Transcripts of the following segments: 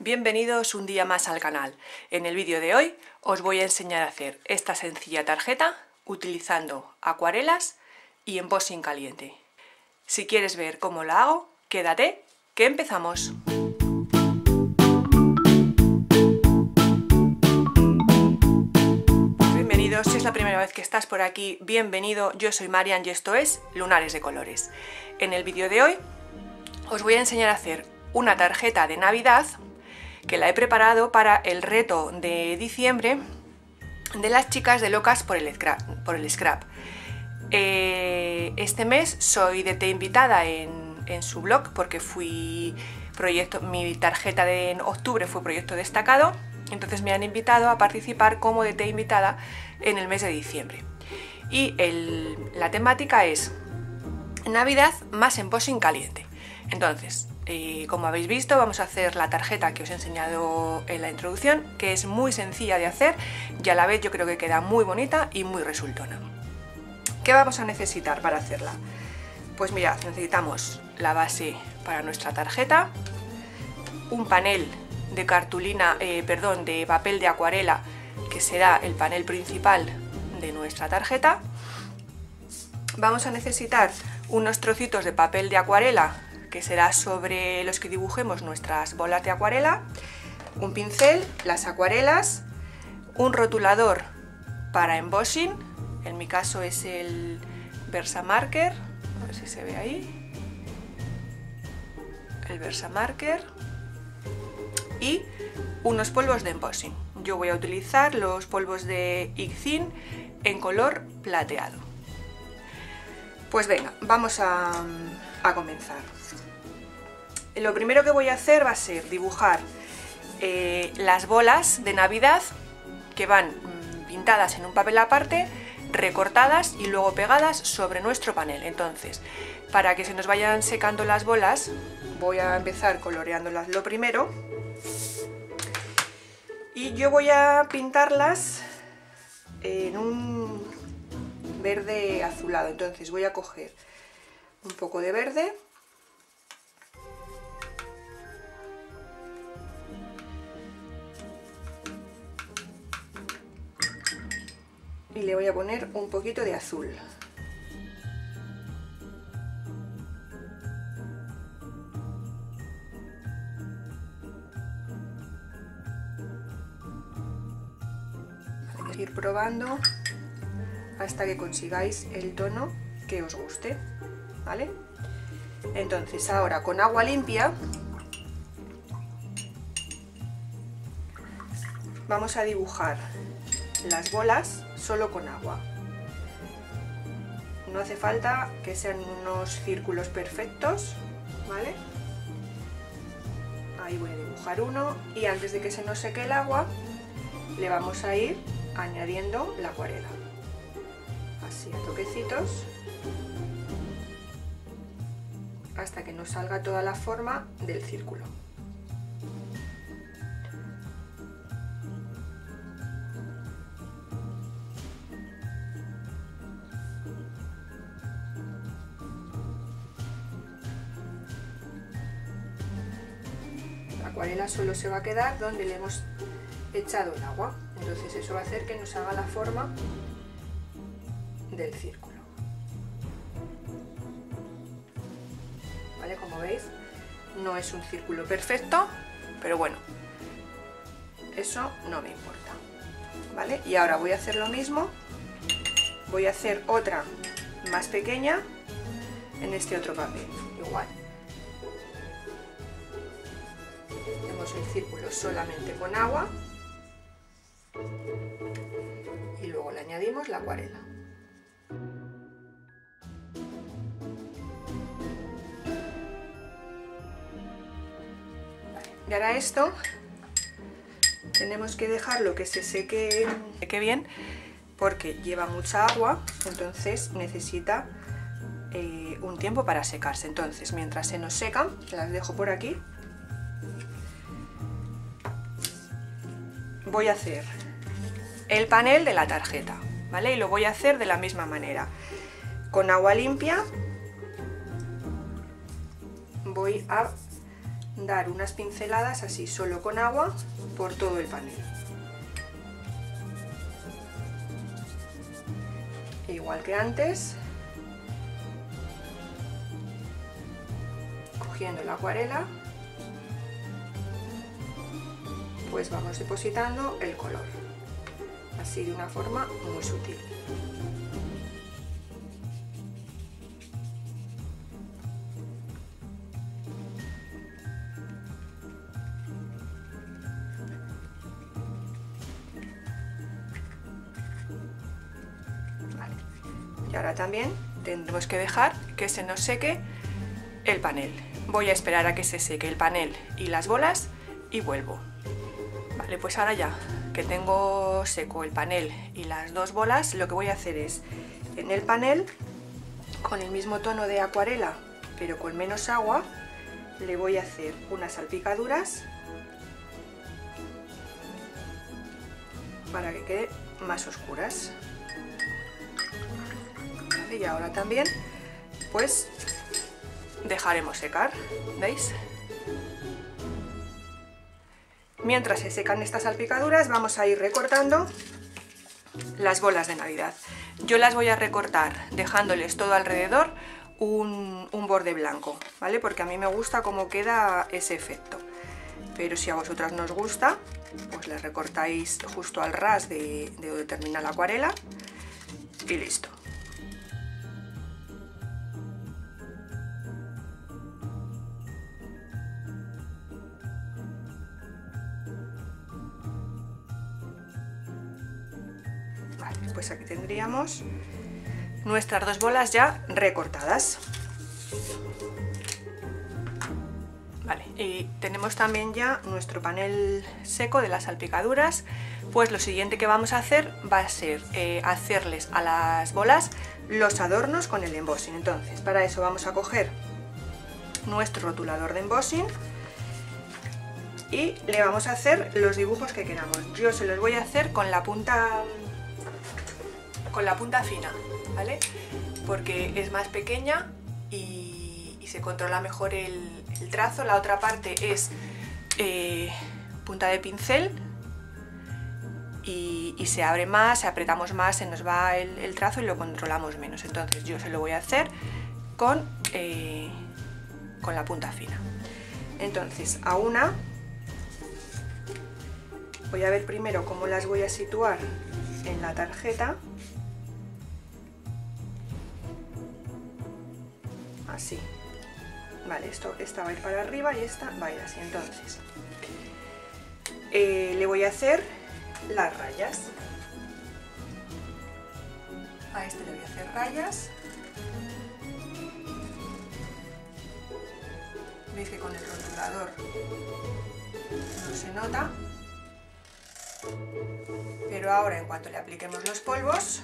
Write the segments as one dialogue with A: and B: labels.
A: Bienvenidos un día más al canal. En el vídeo de hoy os voy a enseñar a hacer esta sencilla tarjeta utilizando acuarelas y embossing caliente. Si quieres ver cómo la hago, quédate, que empezamos. Bienvenidos, si es la primera vez que estás por aquí, bienvenido, yo soy Marian y esto es Lunares de Colores. En el vídeo de hoy os voy a enseñar a hacer una tarjeta de Navidad que la he preparado para el reto de diciembre de las chicas de Locas por el Scrap. Por el scrap. Eh, este mes soy de té invitada en, en, su blog porque fui proyecto, mi tarjeta de octubre fue proyecto destacado, entonces me han invitado a participar como de té invitada en el mes de diciembre. Y la temática es Navidad más embossing caliente. Entonces, eh, como habéis visto, vamos a hacer la tarjeta que os he enseñado en la introducción, que es muy sencilla de hacer y a la vez yo creo que queda muy bonita y muy resultona. ¿Qué vamos a necesitar para hacerla? Pues mirad, necesitamos la base para nuestra tarjeta, un panel de cartulina, eh, perdón, de papel de acuarela, que será el panel principal de nuestra tarjeta. Vamos a necesitar unos trocitos de papel de acuarela que será sobre los que dibujemos nuestras bolas de acuarela, un pincel, las acuarelas, un rotulador para embossing, en mi caso es el Versamarker, a ver si se ve ahí, el Versamarker y unos polvos de embossing. Yo voy a utilizar los polvos de Ixin en color plateado. Pues venga, vamos a, a comenzar. Lo primero que voy a hacer va a ser dibujar eh, las bolas de Navidad que van mm, pintadas en un papel aparte, recortadas y luego pegadas sobre nuestro panel. Entonces, para que se nos vayan secando las bolas, voy a empezar coloreándolas lo primero. Y yo voy a pintarlas en un verde azulado. Entonces voy a coger un poco de verde y le voy a poner un poquito de azul. ir probando hasta que consigáis el tono que os guste, ¿vale? Entonces ahora con agua limpia vamos a dibujar las bolas solo con agua. No hace falta que sean unos círculos perfectos, ¿vale? Ahí voy a dibujar uno y antes de que se nos seque el agua le vamos a ir añadiendo la acuarela. Así a toquecitos hasta que nos salga toda la forma del círculo. Acuarela solo se va a quedar donde le hemos echado el agua. Entonces eso va a hacer que nos haga la forma del círculo. ¿Vale? Como veis, no es un círculo perfecto, pero bueno, eso no me importa. ¿Vale? Y ahora voy a hacer lo mismo, voy a hacer otra más pequeña en este otro papel, igual. El círculo solamente con agua y luego le añadimos la acuarela. Y ahora esto tenemos que dejarlo que se seque, seque bien porque lleva mucha agua, entonces necesita eh, un tiempo para secarse. Entonces, mientras se nos secan, las dejo por aquí voy a hacer el panel de la tarjeta, ¿vale? Y lo voy a hacer de la misma manera. Con agua limpia voy a dar unas pinceladas así solo con agua por todo el panel. Igual que antes, cogiendo la acuarela, pues vamos depositando el color, así de una forma muy sutil. Y ahora también tendremos que dejar que se nos seque el panel. Voy a esperar a que se seque el panel y las bolas y vuelvo. Pues ahora ya que tengo seco el panel y las dos bolas, lo que voy a hacer es en el panel, con el mismo tono de acuarela, pero con menos agua, le voy a hacer unas salpicaduras para que quede más oscuras y ahora también pues dejaremos secar, ¿veis? Mientras se secan estas salpicaduras vamos a ir recortando las bolas de Navidad. Yo las voy a recortar dejándoles todo alrededor un, borde blanco, ¿vale? Porque a mí me gusta cómo queda ese efecto. Pero si a vosotras no os gusta, pues les recortáis justo al ras de, de donde termina la acuarela y listo. Nuestras dos bolas ya recortadas. Vale, y tenemos también ya nuestro panel seco de las salpicaduras, pues lo siguiente que vamos a hacer va a ser eh, hacerles a las bolas los adornos con el embossing. Entonces, para eso vamos a coger nuestro rotulador de embossing y le vamos a hacer los dibujos que queramos. Yo se los voy a hacer con la punta con la punta fina, ¿vale? Porque es más pequeña y, se controla mejor el, trazo. La otra parte es eh, punta de pincel y, se abre más, se apretamos más, se nos va el, trazo y lo controlamos menos. Entonces yo se lo voy a hacer con, eh, con la punta fina. Entonces a una voy a ver primero cómo las voy a situar en la tarjeta así. Vale, esto, esta va a ir para arriba y esta va a ir así. Entonces eh, le voy a hacer las rayas. A este le voy a hacer rayas. Veis que con el rotulador no se nota pero ahora en cuanto le apliquemos los polvos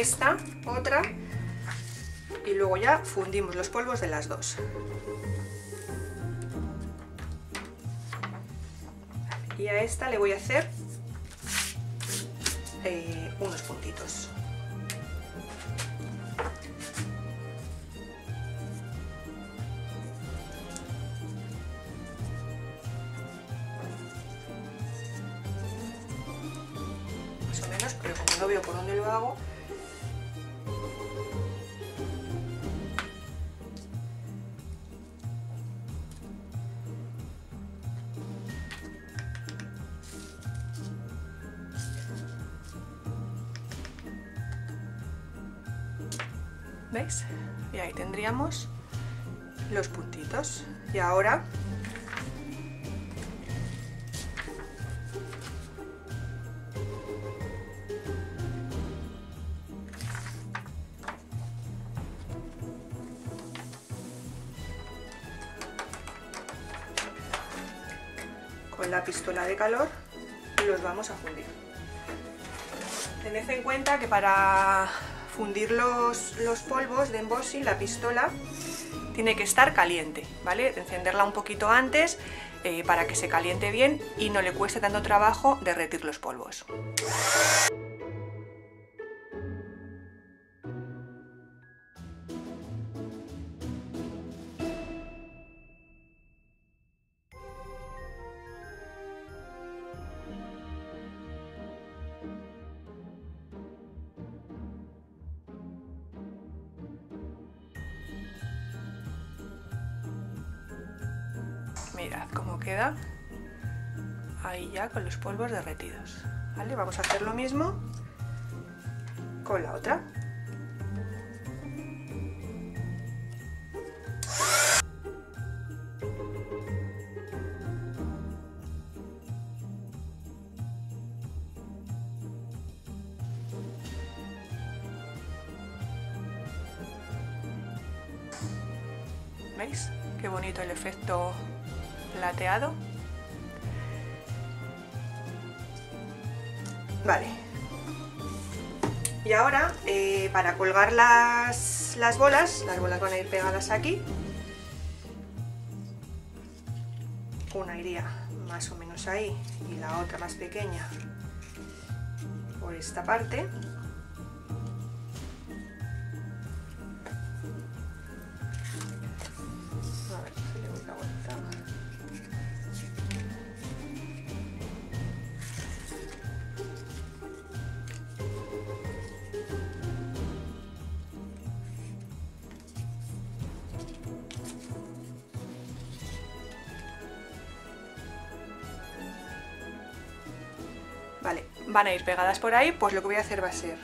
A: esta, otra, y luego ya fundimos los polvos de las dos. Y a esta le voy a hacer eh, unos puntitos. ¿Veis? Y ahí tendríamos los puntitos. Y ahora con la pistola de calor los vamos a fundir. Tened en cuenta que para fundir los, los polvos de embossing la pistola tiene que estar caliente, ¿vale? Encenderla un poquito antes eh, para que se caliente bien y no le cueste tanto trabajo derretir los polvos. Mirad cómo queda ahí ya con los polvos derretidos ¿vale? vamos a hacer lo mismo con la otra Vale. Y ahora, eh, para colgar las, las bolas, las bolas van a ir pegadas aquí. Una iría más o menos ahí y la otra más pequeña por esta parte. Van a ir pegadas por ahí, pues lo que voy a hacer va a ser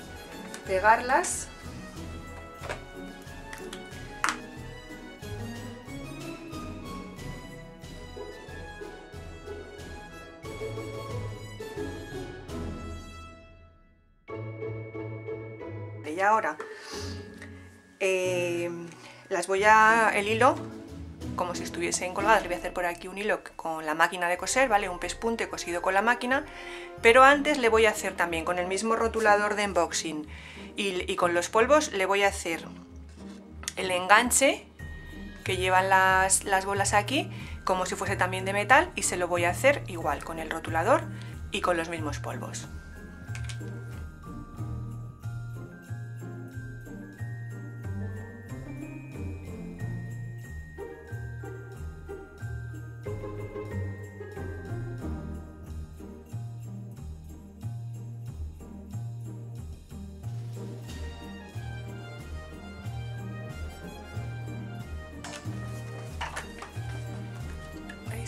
A: pegarlas. Y ahora eh, las voy a el hilo como si estuviesen colgadas, voy a hacer por aquí un hilo con la máquina de coser, ¿vale? Un pespunte cosido con la máquina, pero antes le voy a hacer también con el mismo rotulador de unboxing y, y con los polvos le voy a hacer el enganche que llevan las, las bolas aquí, como si fuese también de metal, y se lo voy a hacer igual con el rotulador y con los mismos polvos.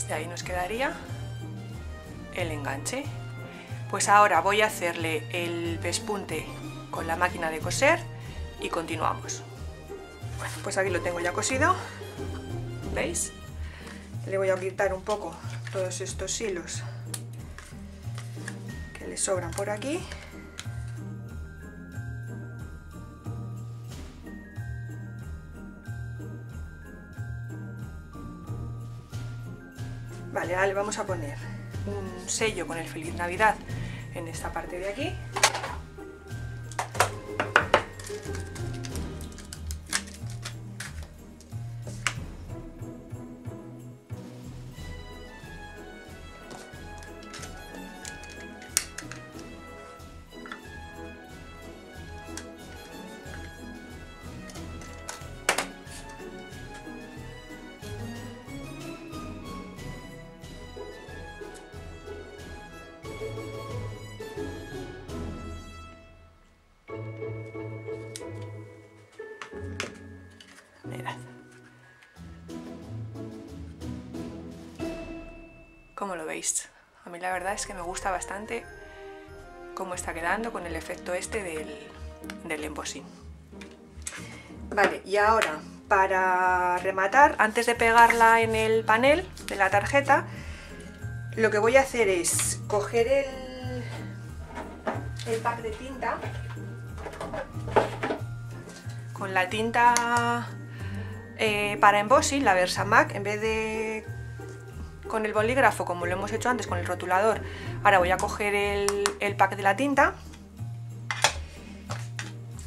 A: De ahí nos quedaría el enganche. Pues ahora voy a hacerle el pespunte con la máquina de coser y continuamos. Bueno, pues aquí lo tengo ya cosido, ¿veis? Le voy a quitar un poco todos estos hilos que le sobran por aquí. Vale, vamos a poner un sello con el Feliz Navidad en esta parte de aquí. ¿Cómo lo veis? A mí la verdad es que me gusta bastante cómo está quedando con el efecto este del, del embossing. Vale, y ahora para rematar, antes de pegarla en el panel de la tarjeta, lo que voy a hacer es coger el, el pack de tinta con la tinta eh, para embossing, la Versamac, en vez de con el bolígrafo como lo hemos hecho antes con el rotulador. Ahora voy a coger el, pack de la tinta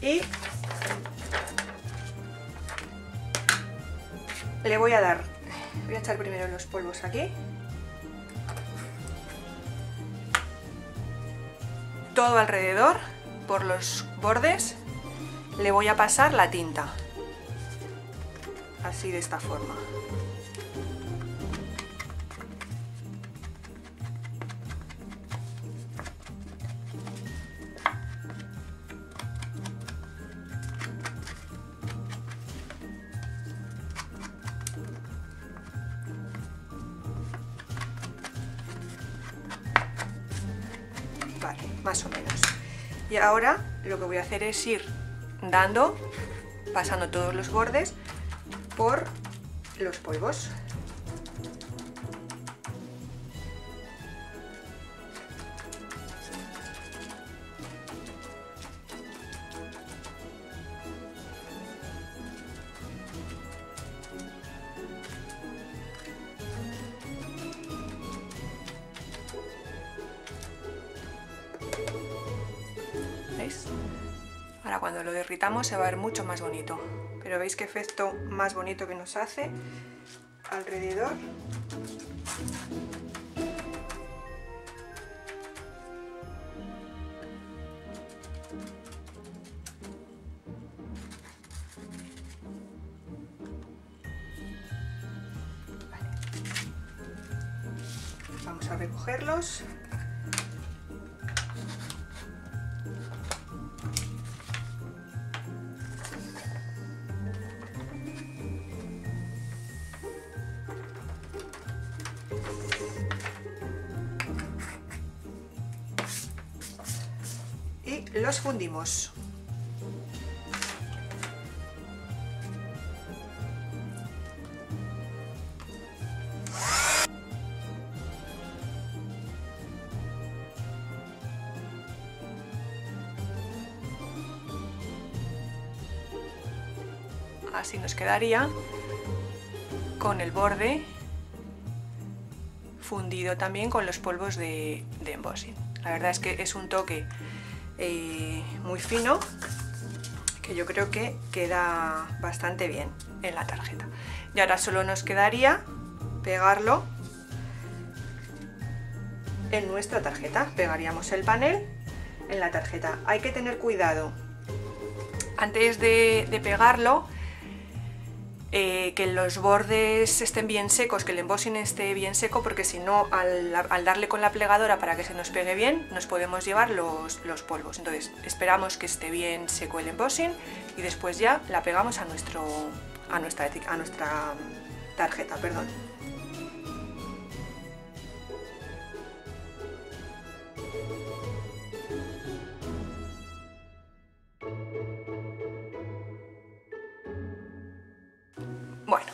A: y le voy a dar, voy a echar primero los polvos aquí. Todo alrededor, por los bordes, le voy a pasar la tinta. Así de esta forma. Ahora lo que voy a hacer es ir dando, pasando todos los bordes por los polvos. Ahora cuando lo derritamos se va a ver mucho más bonito. Pero veis qué efecto más bonito que nos hace alrededor. Vamos a recogerlos. Así nos quedaría con el borde fundido también con los polvos de, de embossing. La verdad es que es un toque eh, muy fino que yo creo que queda bastante bien en la tarjeta. Y ahora solo nos quedaría pegarlo en nuestra tarjeta. Pegaríamos el panel en la tarjeta. Hay que tener cuidado antes de, de pegarlo eh, que los bordes estén bien secos, que el embossing esté bien seco, porque si no, al, darle con la plegadora para que se nos pegue bien, nos podemos llevar los, los, polvos. Entonces, esperamos que esté bien seco el embossing y después ya la pegamos a, nuestro, a, nuestra, a nuestra tarjeta. Perdón. Bueno,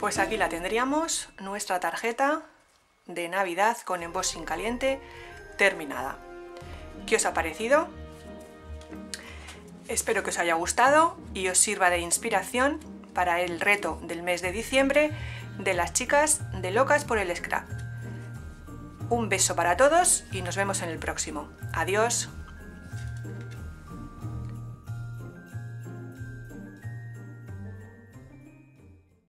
A: pues aquí la tendríamos, nuestra tarjeta de Navidad con embossing caliente terminada. ¿Qué os ha parecido? Espero que os haya gustado y os sirva de inspiración para el reto del mes de diciembre de las chicas de Locas por el Scrap. Un beso para todos y nos vemos en el próximo. Adiós.